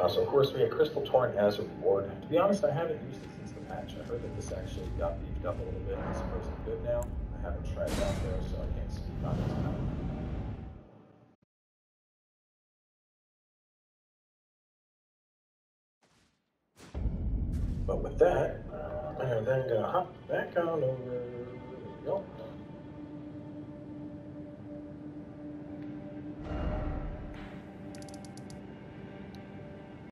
Uh, so of course we have Crystal Torrent as a reward. To be honest, I haven't used it since the patch. I heard that this actually got beefed up a little bit. and It's supposed to good now. I haven't tried it out there, so I can't speak on it now. But with that, uh, I'm then gonna hop back on over